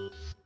you